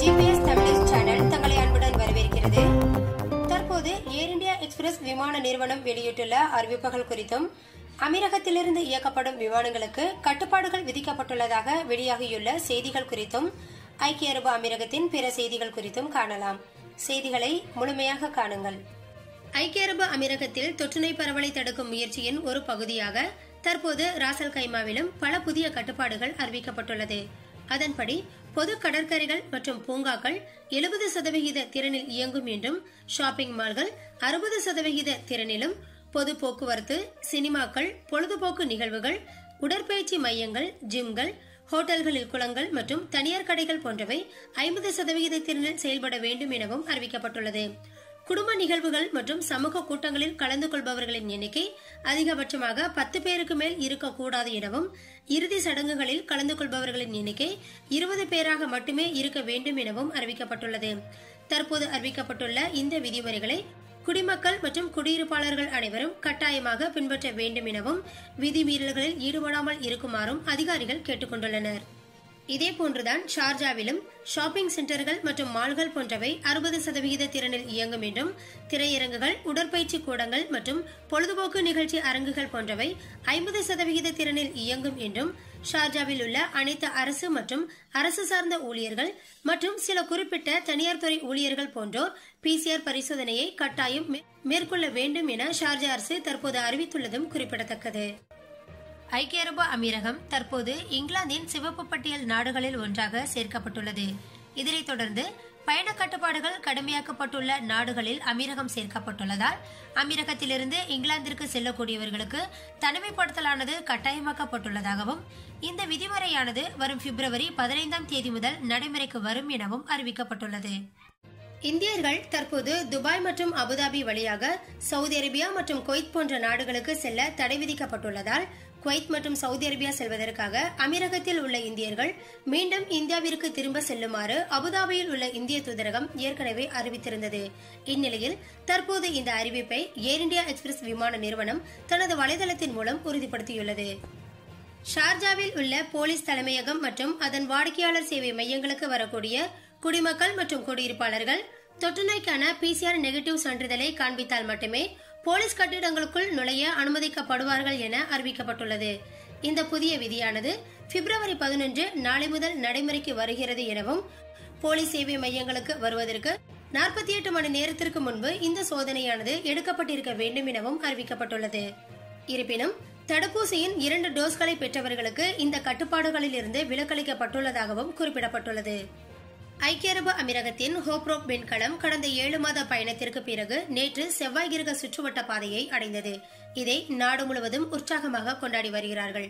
GPS Tamil channel தங்களை அன்புடன் வரவேற்கிறது. தற்போது ஏர் இந்தியா எக்ஸ்பிரஸ் விமான நிறுவனம் வெளியிட்டுள்ள அறிவிப்புகள் குறித்தும் அமீரகத்திலிருந்து இயக்கப்படும் விமானங்களுக்கு கட்டுப்பாடுகள் விதிக்கப்பட்டுள்ளதாக வெளியாகியுள்ள செய்திகள் குறித்தும் ஐக்கிய அரபு அமீரகத்தின் பிற செய்திகள் குறித்தும் காணலாம். செய்திகளை முழுமையாக காணுங்கள். ஐக்கிய அரபு அமீரகத்தில் தொற்றுநோய் பரவலை தடுக்கும் முயற்சியின் ஒரு பகுதியாக தற்போது ராசல் கைமாவிலும் பல புதிய கட்டுப்பாடுகள் அறிவிக்கப்பட்டுள்ளது. அதன்படி பொது கடற்கரைகள் மற்றும் பூங்காக்கள் எழுபது சதவிகித திறனில் இயங்கும் என்றும் ஷாப்பிங் மால்கள் அறுபது சதவிகித திறனிலும் பொது போக்குவரத்து சினிமாக்கள் பொழுதுபோக்கு நிகழ்வுகள் உடற்பயிற்சி மையங்கள் ஜிம்கள் ஹோட்டல்களில் குளங்கள் மற்றும் தனியார் கடைகள் போன்றவை ஐம்பது சதவிகித திறனில் செயல்பட வேண்டும் எனவும் அறிவிக்கப்பட்டுள்ளது. குடும்ப நிகழ்வுகள் மற்றும் சமூக கூட்டங்களில் கலந்து கொள்பவர்களின் எண்ணிக்கை அதிகபட்சமாக பத்து பேருக்கு மேல் இருக்கக்கூடாது எனவும் இறுதி சடங்குகளில் கலந்து கொள்பவர்களின் எண்ணிக்கை இருபது பேராக மட்டுமே இருக்க வேண்டும் எனவும் அறிவிக்கப்பட்டுள்ளது. தற்போது அறிவிக்கப்பட்டுள்ள இந்த விதிமுறைகளை குடிமக்கள் மற்றும் குடியிருப்பாளர்கள் அனைவரும் கட்டாயமாக பின்பற்ற வேண்டும் எனவும் விதிமீறல்களில் ஈடுபடாமல் இருக்குமாறும் அதிகாரிகள் கேட்டுக்கொண்டுள்ளனர். இதேபோன்றுதான் ஷார்ஜாவிலும் ஷாப்பிங் சென்டர்கள் மற்றும் மால்கள் போன்றவை அறுபது சதவிகித திறனில் இயங்கும் என்றும் திரையரங்குகள் உடற்பயிற்சி கூடங்கள் மற்றும் பொழுதுபோக்கு நிகழ்ச்சி அரங்குகள் போன்றவை ஐம்பது சதவிகித திறனில் இயங்கும் என்றும் ஷார்ஜாவில் உள்ள அனைத்து அரசு மற்றும் அரசு சார்ந்த ஊழியர்கள் மற்றும் சில குறிப்பிட்ட தனியார் துறை ஊழியர்கள் போன்றோர் பிசிஆர் பரிசோதனையை கட்டாயம் மே- மேற்கொள்ள வேண்டும் என ஷார்ஜா அரசு தற்போது அறிவித்துள்ளதும் குறிப்பிடத்தக்கது. ஐக்கிய அரபு அமீரகம் தற்போது இங்கிலாந்தின் சிவப்பு பட்டியல் நாடுகளில் ஒன்றாக சேர்க்கப்பட்டுள்ளது. இதனைத் தொடர்ந்து பயண கட்டுப்பாடுகள் கடுமையாக்கப்பட்டுள்ள நாடுகளில் அமீரகம் சேர்க்கப்பட்டுள்ளதால் அமீரகத்திலிருந்து இங்கிலாந்திற்கு செல்லக்கூடியவர்களுக்கு தனிமைப்படுத்தலானது கட்டாயமாக்கப்பட்டுள்ளதாகவும் இந்த விதிமுறையானது வரும் பிப்ரவரி பதினைந்தாம் தேதி முதல் நடைமுறைக்கு வரும் எனவும் அறிவிக்கப்பட்டுள்ளது. இந்தியர்கள் தற்போது துபாய் மற்றும் அபுதாபி வழியாக சவுதி அரேபியா மற்றும் குவைத் போன்ற நாடுகளுக்கு செல்ல தடை விதிக்கப்பட்டுள்ளதால் குவைத் மற்றும் சவுதி அரேபியா செல்வதற்காக அமீரகத்தில் உள்ள இந்தியர்கள் மீண்டும் இந்தியாவிற்கு திரும்ப செல்லுமாறு அபுதாபியில் உள்ள இந்திய தூதரகம் ஏற்கனவே அறிவித்திருந்தது. இந்நிலையில் தற்போது இந்த அறிவிப்பை ஏர் இந்தியா எக்ஸ்பிரஸ் விமான நிறுவனம் தனது வலைதளத்தின் மூலம் உறுதிப்படுத்தியுள்ளது. ஷார்ஜாவில் உள்ள போலீஸ் தலைமையகம் மற்றும் அதன் வாடிக்கையாளர் சேவை மையங்களுக்கு வரக்கூடிய குடிமக்கள் மற்றும் குடியிருப்பாளர்கள் தொற்றுநோய்க்கான பிசிஆர் நெகட்டிவ் சான்றிதழை காண்பித்தால் மட்டுமே போலீஸ் கட்டிடங்களுக்குள் நுழைய அனுமதிக்கப்படுவார்கள் என அறிவிக்கப்பட்டுள்ளது. இந்த புதிய விதியானது பிப்ரவரி பதினொன்று நாளை முதல் நடைமுறைக்கு வருகிறது எனவும் போலீஸ் சேவை மையங்களுக்கு வருவதற்கு நாற்பத்தி எட்டு மணி நேரத்திற்கு முன்பு இந்த சோதனையானது எடுக்கப்பட்டிருக்க வேண்டும் எனவும் அறிவிக்கப்பட்டுள்ளது. இருப்பினும் தடுப்பூசியின் இரண்டு டோஸ்களை பெற்றவர்களுக்கு இந்த கட்டுப்பாடுகளில் இருந்து விலக்களிக்கப்பட்டுள்ளதாகவும் குறிப்பிடப்பட்டுள்ளது. ஐக்கிய அரபு அமீரகத்தின் ஹோப்ரோப் விண்கலம் கடந்த ஏழு மாத பயணத்திற்கு பிறகு நேற்று செவ்வாய் கிரக சுற்றுவட்ட பாதையை அடைந்தது. இதை நாடு முழுவதும் உற்சாகமாக கொண்டாடி வருகிறார்கள்.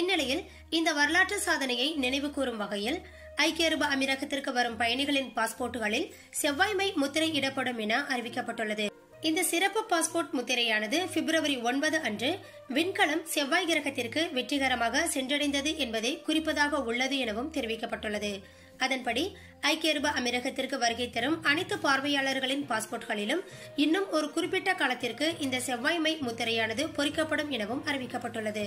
இந்நிலையில் இந்த வரலாற்று சாதனையை நினைவு கூறும் வகையில் ஐக்கிய அரபு அமீரகத்திற்கு வரும் பயணிகளின் பாஸ்போர்ட்டுகளில் செவ்வாய்மை முத்திரை இடப்படும் என அறிவிக்கப்பட்டுள்ளது. இந்த சிறப்பு பாஸ்போர்ட் முத்திரையானது பிப்ரவரி ஒன்பது அன்று விண்கலம் செவ்வாய் கிரகத்திற்கு வெற்றிகரமாக சென்றடைந்தது என்பதை குறிப்பதாக உள்ளது எனவும் தெரிவிக்கப்பட்டுள்ளது. அதன்படி ஐக்கிய அரபு அமீரகத்திற்கு வருகை தரும் அனைத்து பார்வையாளர்களின் பாஸ்போர்ட்களிலும் இன்னும் ஒரு குறிப்பிட்ட காலத்திற்கு இந்த செவ்வாய்மை முத்திரையானது பொறிக்கப்படும் எனவும் அறிவிக்கப்பட்டுள்ளது.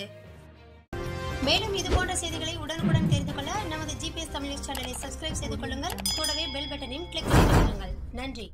மேலும் இதுபோன்ற செய்திகளை உடனுக்குடன் தெரிந்து கொள்ள நமது ஜிபிஎஸ் தமிழ் சேனலை சப்ஸ்கிரைப் செய்து கொள்ளுங்கள். கூடவே பெல் பட்டனையும் கிளிக் செய்து கொள்ளுங்கள் நன்றி.